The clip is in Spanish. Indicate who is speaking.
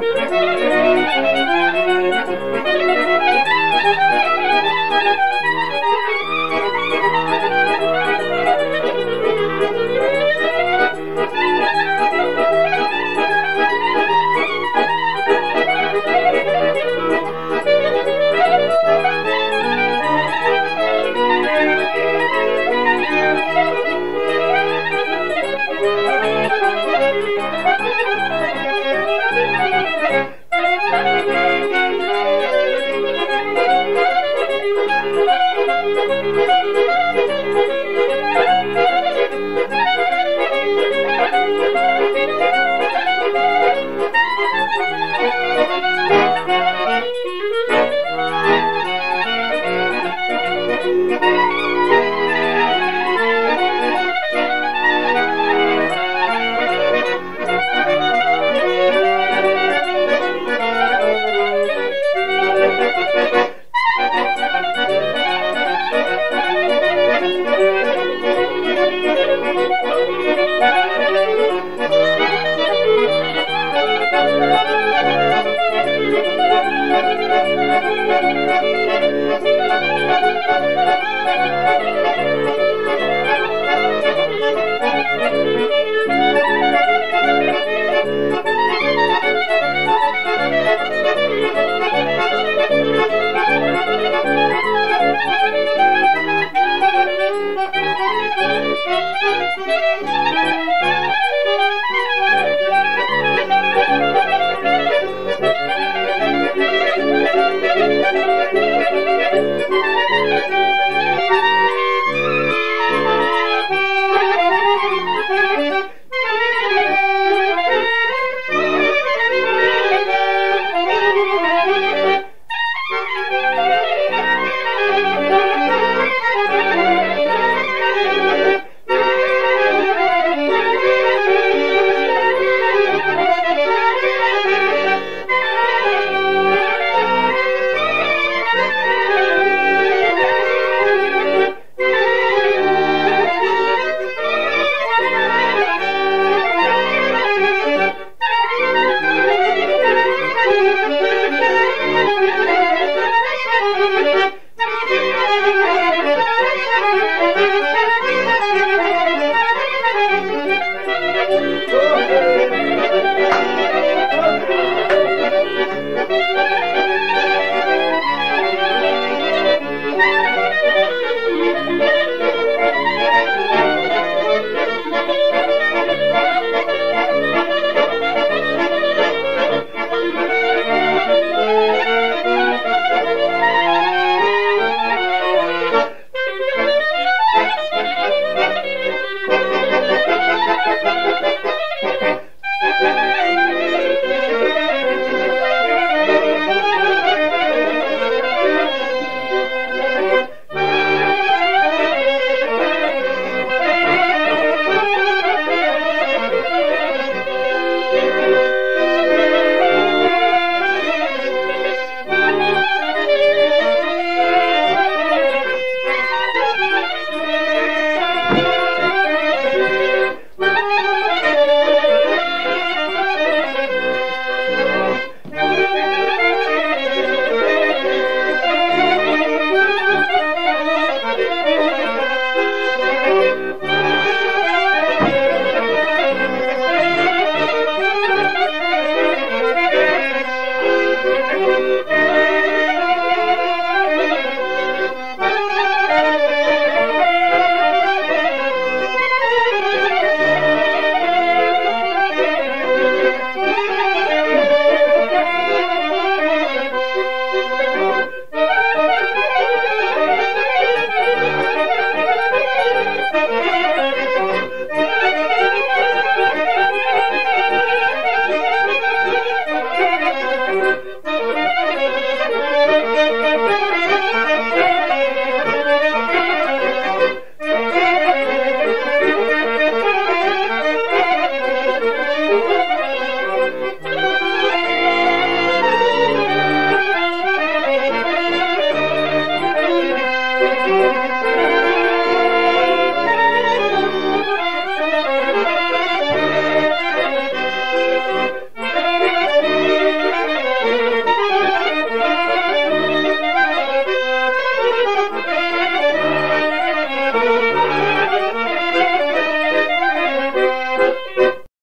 Speaker 1: You.